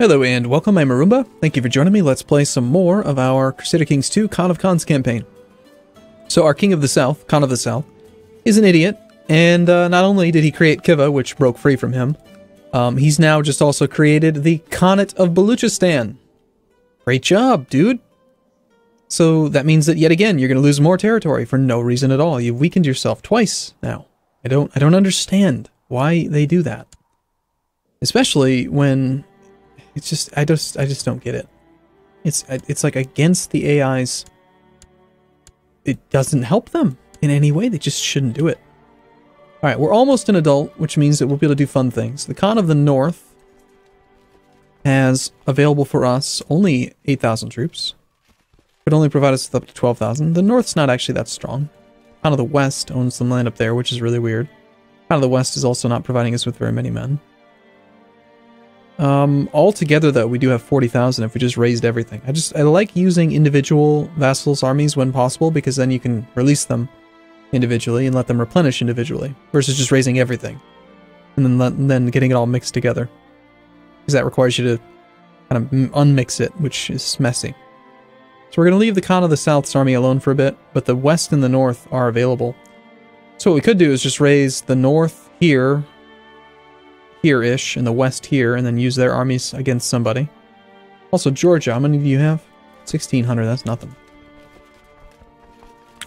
Hello and welcome, I'm Arumba. Thank you for joining me. Let's play some more of our Crusader Kings 2 Khan of Khans campaign. So our King of the South, Khan of the South, is an idiot, and uh, not only did he create Khiva, which broke free from him, um, he's now just also created the Khanate of Baluchistan. Great job, dude. So that means that yet again you're going to lose more territory for no reason at all. You've weakened yourself twice now. I don't I don't understand why they do that. Especially when it's just I just I just don't get it. It's it's like against the AIs. It doesn't help them in any way. They just shouldn't do it. All right, we're almost an adult, which means that we'll be able to do fun things. The Khan of the North has available for us only 8,000 troops. Could only provide us with up to 12,000. The North's not actually that strong. Khan of the West owns some land up there, which is really weird. Khan of the West is also not providing us with very many men. Um, altogether, though, we do have 40,000 if we just raised everything. I just, I like using individual vassals armies when possible because then you can release them individually and let them replenish individually versus just raising everything and then, let, and then getting it all mixed together. Because that requires you to kind of unmix it, which is messy. So we're going to leave the Khan of the South's army alone for a bit, but the West and the North are available. So what we could do is just raise the North here here-ish and the west here and then use their armies against somebody. Also, Georgia, how many do you have? 1,600, that's nothing.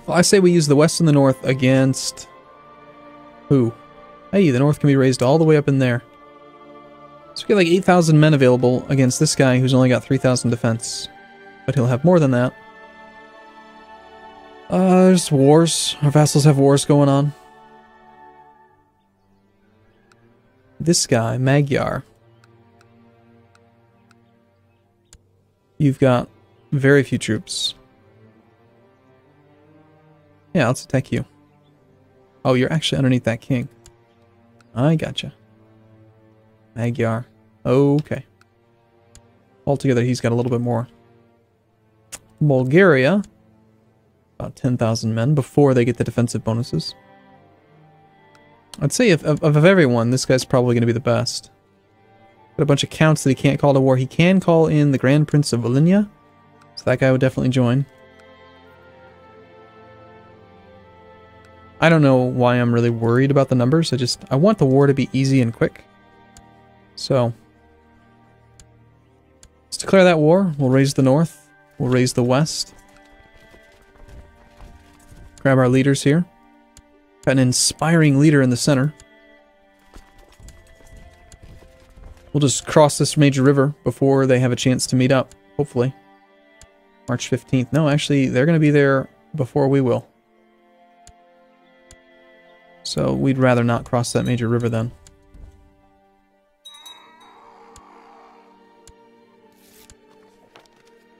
Well, I say we use the west and the north against... Who? Hey, the north can be raised all the way up in there. So we get like 8,000 men available against this guy who's only got 3,000 defense. But he'll have more than that. Uh, there's wars. Our vassals have wars going on. This guy, Magyar, you've got very few troops. Yeah, let's attack you. Oh, you're actually underneath that king. I gotcha. Magyar. Okay. Altogether, he's got a little bit more. Bulgaria. About 10,000 men before they get the defensive bonuses. I'd say of, of, of everyone, this guy's probably going to be the best. Got a bunch of counts that he can't call to war. He can call in the Grand Prince of Volhynia, so that guy would definitely join. I don't know why I'm really worried about the numbers. I just, I want the war to be easy and quick. So, let's declare that war. We'll raise the north. We'll raise the west. Grab our leaders here. An inspiring leader in the center. We'll just cross this major river before they have a chance to meet up, hopefully. March 15th. No, actually, they're going to be there before we will. So we'd rather not cross that major river then.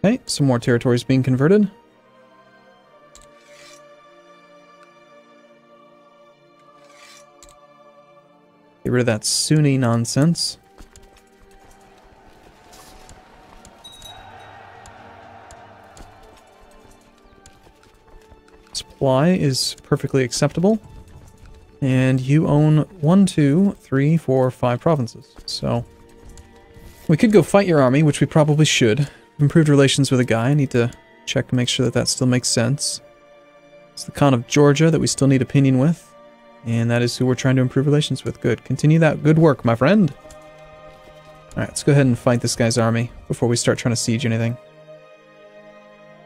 Okay, some more territories being converted. Rid of that Sunni nonsense. Supply is perfectly acceptable. And you own one, two, three, four, five provinces. So we could go fight your army, which we probably should. Improved relations with a guy. I need to check to make sure that that still makes sense. It's the Khan of Georgia that we still need opinion with. And that is who we're trying to improve relations with. Good. Continue that good work, my friend. Alright, let's go ahead and fight this guy's army before we start trying to siege anything.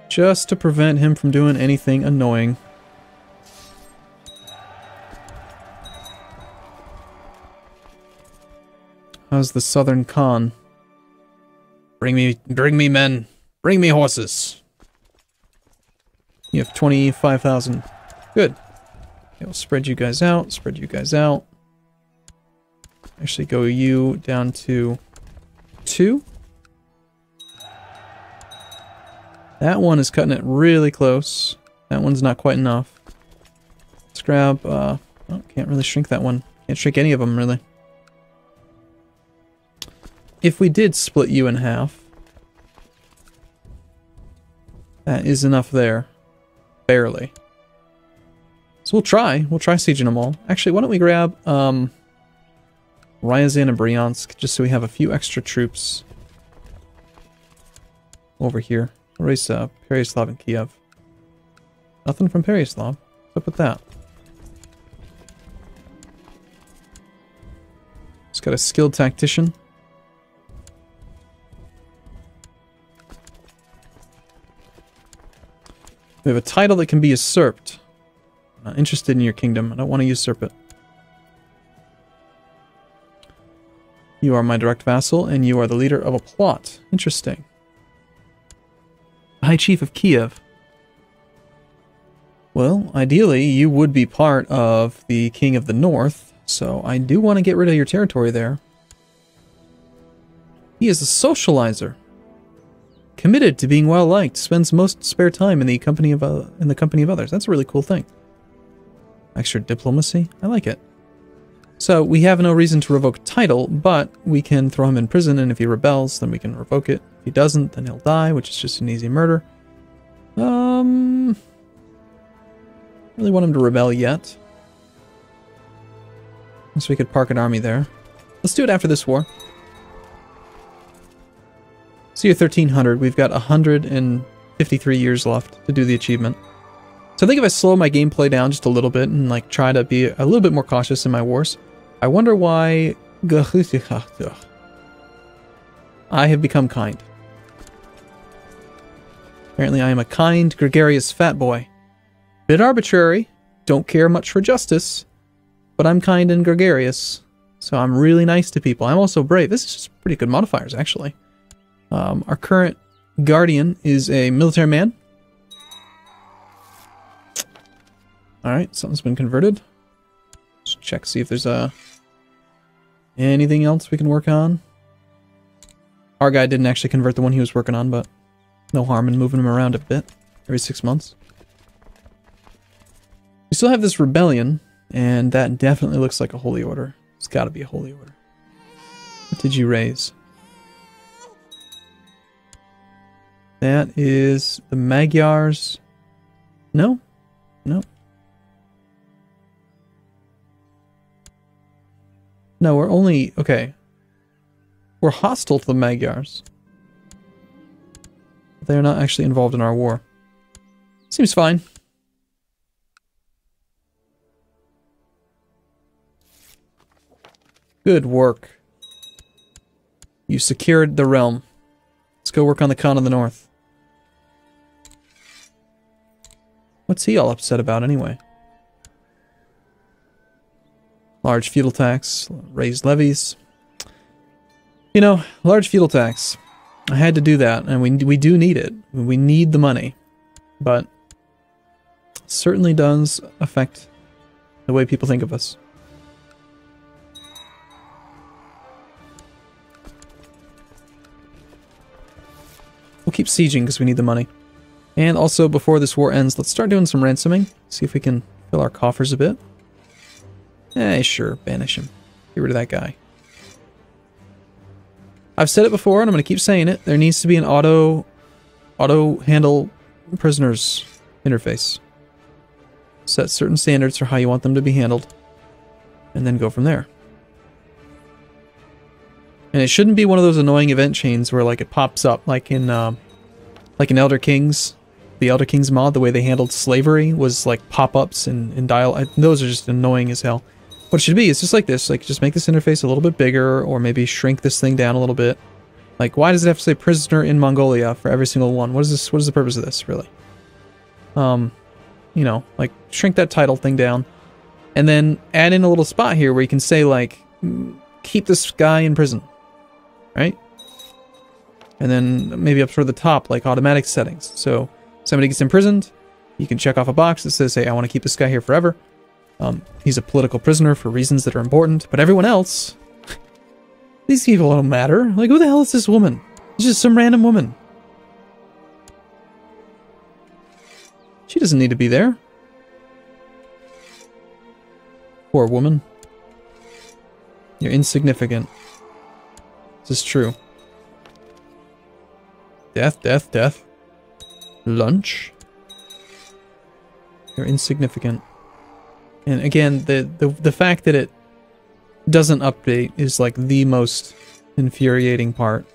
Just to prevent him from doing anything annoying. How's the southern Khan? Bring me, bring me men. Bring me horses. You have 25,000. Good. It'll spread you guys out, spread you guys out. Actually go you down to two. That one is cutting it really close. That one's not quite enough. Let's grab, uh, oh, can't really shrink that one. Can't shrink any of them, really. If we did split you in half, that is enough there. Barely. So we'll try. We'll try sieging them all. Actually, why don't we grab um, Ryazan and Bryansk, just so we have a few extra troops over here. Erase uh, and Kiev. Nothing from Peryaslav. What's up with that? It's got a skilled tactician. We have a title that can be usurped. I'm interested in your kingdom. I don't want to usurp it. You are my direct vassal, and you are the leader of a plot. Interesting. High Chief of Kiev. Well, ideally, you would be part of the King of the North, so I do want to get rid of your territory there. He is a socializer. Committed to being well liked, spends most spare time in the company of uh, in the company of others. That's a really cool thing. Extra diplomacy. I like it. So we have no reason to revoke title, but we can throw him in prison, and if he rebels, then we can revoke it. If he doesn't, then he'll die, which is just an easy murder. Um, really want him to rebel yet. So we could park an army there. Let's do it after this war. See, 1300. We've got 153 years left to do the achievement. So I think if I slow my gameplay down just a little bit and like try to be a little bit more cautious in my wars, I wonder why I have become kind. Apparently I am a kind, gregarious fat boy. Bit arbitrary, don't care much for justice, but I'm kind and gregarious, so I'm really nice to people. I'm also brave. This is just pretty good modifiers, actually. Um, our current guardian is a military man. Alright, something's been converted. Let's check, see if there's a... Uh, anything else we can work on? Our guy didn't actually convert the one he was working on, but no harm in moving him around a bit every six months. We still have this rebellion, and that definitely looks like a holy order. It's got to be a holy order. What did you raise? That is the Magyars. No? No. No, we're only... Okay. We're hostile to the Magyars. They're not actually involved in our war. Seems fine. Good work. You secured the realm. Let's go work on the Khan of the North. What's he all upset about anyway? Large feudal tax, raised levies. You know, large feudal tax. I had to do that, and we, we do need it. We need the money. But certainly does affect the way people think of us. We'll keep sieging because we need the money. And also, before this war ends, let's start doing some ransoming. See if we can fill our coffers a bit. Eh, sure, banish him. Get rid of that guy. I've said it before, and I'm going to keep saying it. There needs to be an auto, auto handle prisoners interface. Set certain standards for how you want them to be handled, and then go from there. And it shouldn't be one of those annoying event chains where like it pops up, like in, um, like in Elder Kings, the Elder Kings mod. The way they handled slavery was like pop-ups and, and dial. Those are just annoying as hell. What it should be is just like this, like just make this interface a little bit bigger or maybe shrink this thing down a little bit. Like why does it have to say prisoner in Mongolia for every single one? What is this what is the purpose of this really? Um, you know, like shrink that title thing down and then add in a little spot here where you can say like keep this guy in prison. Right? And then maybe up toward the top like automatic settings. So somebody gets imprisoned, you can check off a box that says, hey, I want to keep this guy here forever. Um, he's a political prisoner for reasons that are important, but everyone else, these people don't matter. Like, who the hell is this woman? It's just some random woman. She doesn't need to be there. Poor woman. You're insignificant. This is true. Death, death, death. Lunch. You're insignificant. And again, the, the, the fact that it doesn't update is like the most infuriating part.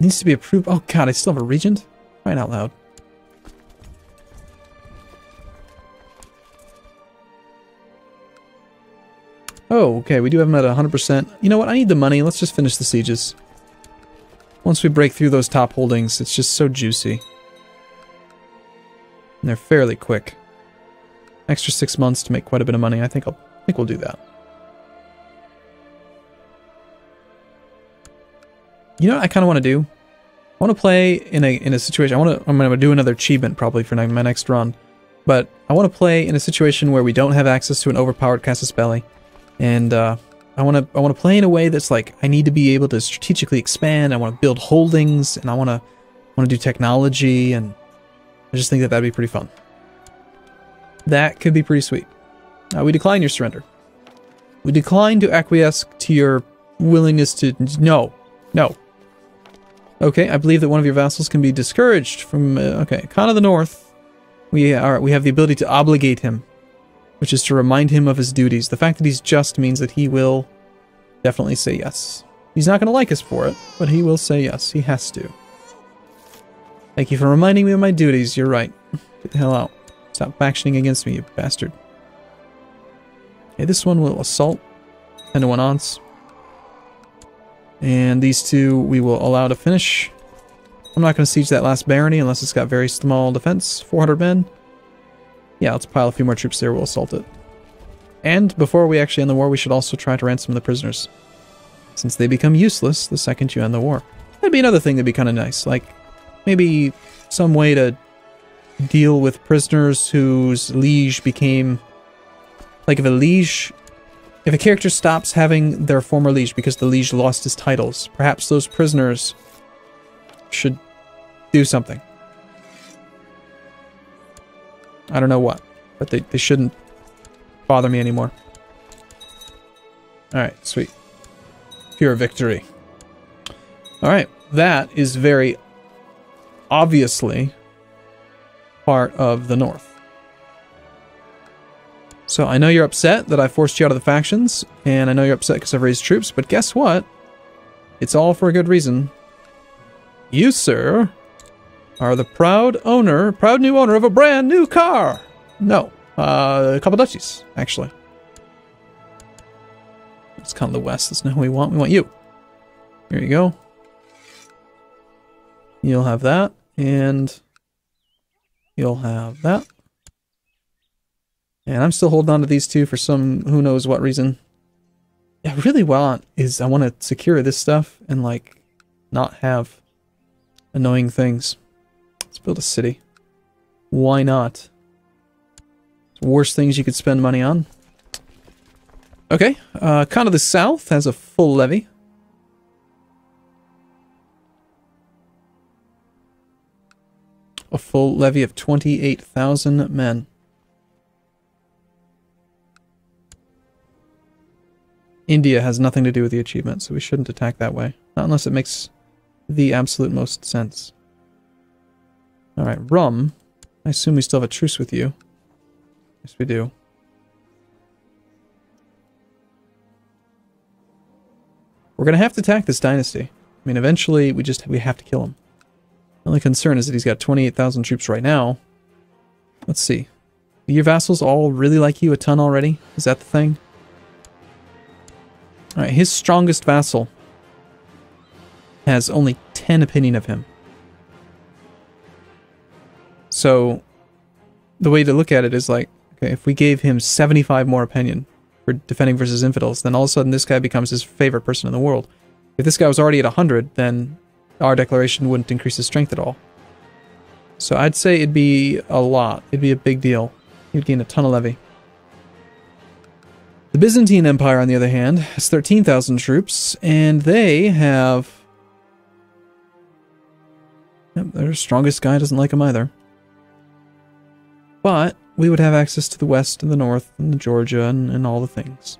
Needs to be approved. Oh god, I still have a regent? Right out loud. Oh, okay, we do have them at 100%. You know what, I need the money. Let's just finish the sieges. Once we break through those top holdings, it's just so juicy. And they're fairly quick. Extra six months to make quite a bit of money. I think I'll I think we'll do that. You know what I kind of want to do? I want to play in a in a situation. I want to. I'm going to do another achievement probably for my next run, but I want to play in a situation where we don't have access to an overpowered Casus Belli, and uh, I want to. I want to play in a way that's like I need to be able to strategically expand. I want to build holdings, and I want to want to do technology, and I just think that that'd be pretty fun. That could be pretty sweet. Now we decline your surrender. We decline to acquiesce to your willingness to no, no, Okay, I believe that one of your vassals can be discouraged from... Uh, okay, Khan of the North. We are we have the ability to obligate him, which is to remind him of his duties. The fact that he's just means that he will definitely say yes. He's not going to like us for it, but he will say yes. He has to. Thank you for reminding me of my duties. You're right. Get the hell out. Stop factioning against me, you bastard. Okay, this one will assault. 10 to 1 odds. And these two we will allow to finish. I'm not going to siege that last barony unless it's got very small defense. 400 men. Yeah, let's pile a few more troops there. We'll assault it. And before we actually end the war, we should also try to ransom the prisoners. Since they become useless the second you end the war. That'd be another thing that'd be kind of nice. Like, maybe some way to deal with prisoners whose liege became... Like, if a liege if a character stops having their former liege because the liege lost his titles, perhaps those prisoners should do something. I don't know what, but they, they shouldn't bother me anymore. Alright, sweet. Pure victory. Alright, that is very obviously part of the North. So I know you're upset that I forced you out of the factions, and I know you're upset because I've raised troops, but guess what? It's all for a good reason. You, sir, are the proud owner, proud new owner of a brand new car. No, uh, a couple duchies, actually. Let's come to the west. That's not who we want. We want you. Here you go. You'll have that, and you'll have that. And I'm still holding on to these two for some who knows what reason. Yeah, really want is I want to secure this stuff and like not have annoying things. Let's build a city. Why not? Worst things you could spend money on. Okay, uh, Khan of the South has a full levy. A full levy of 28,000 men. India has nothing to do with the achievement, so we shouldn't attack that way. Not unless it makes the absolute most sense. Alright, Rum. I assume we still have a truce with you. Yes, we do. We're gonna have to attack this dynasty. I mean, eventually, we just we have to kill him. The only concern is that he's got 28,000 troops right now. Let's see. Do your vassals all really like you a ton already? Is that the thing? Alright, his strongest vassal has only 10 opinion of him. So, the way to look at it is like, okay, if we gave him 75 more opinion for defending versus infidels, then all of a sudden this guy becomes his favorite person in the world. If this guy was already at 100, then our declaration wouldn't increase his strength at all. So I'd say it'd be a lot. It'd be a big deal. He'd gain a ton of levy. The Byzantine Empire, on the other hand, has 13,000 troops, and they have... Yep, their strongest guy doesn't like them either. But we would have access to the west and the north and the Georgia and, and all the things.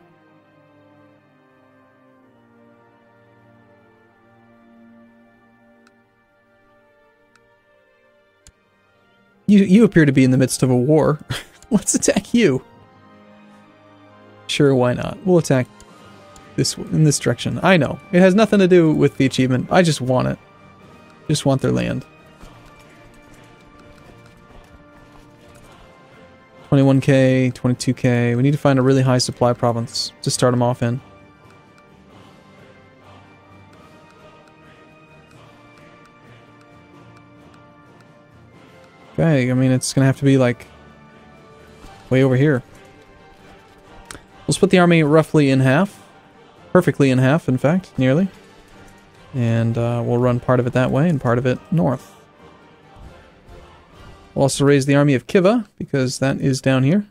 You, you appear to be in the midst of a war. Let's attack you. Sure, why not? We'll attack this in this direction. I know. It has nothing to do with the achievement. I just want it. Just want their land. 21k, 22k. We need to find a really high supply province to start them off in. Okay, I mean, it's gonna have to be like way over here. We'll split the army roughly in half. Perfectly in half, in fact, nearly. And uh, we'll run part of it that way and part of it north. Also raise the army of Khiva, because that is down here.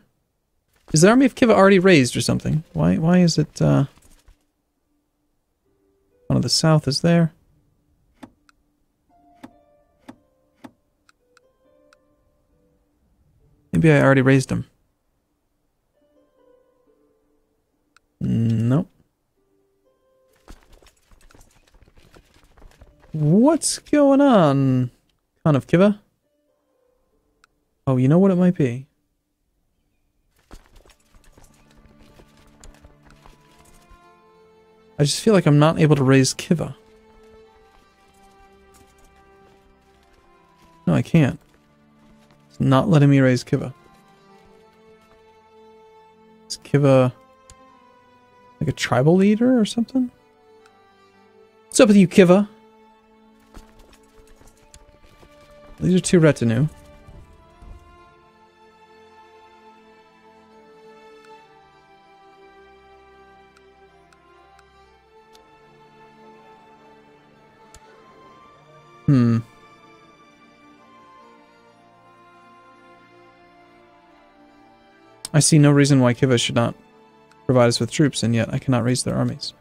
Is the army of Khiva already raised or something? Why why is it, uh... One of the south is there. Maybe I already raised them. Nope. What's going on, Khan of Khiva? Oh, you know what it might be? I just feel like I'm not able to raise Khiva. No, I can't. It's not letting me raise Khiva. Is Khiva like a tribal leader or something? What's up with you, Khiva? These are two retinue. I see no reason why Khiva should not provide us with troops, and yet I cannot raise their armies.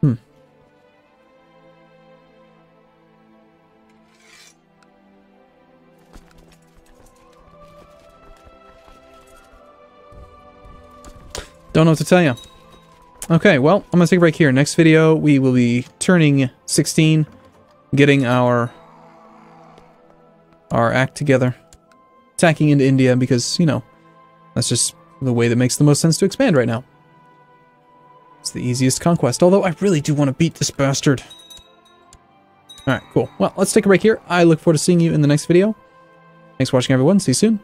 Hmm. Don't know what to tell you. Okay, well, I'm going to take a break here. Next video, we will be turning 16, getting our our act together, attacking into India because, you know, that's just the way that makes the most sense to expand right now. It's the easiest conquest, although I really do want to beat this bastard. Alright, cool. Well, let's take a break here. I look forward to seeing you in the next video. Thanks for watching, everyone. See you soon.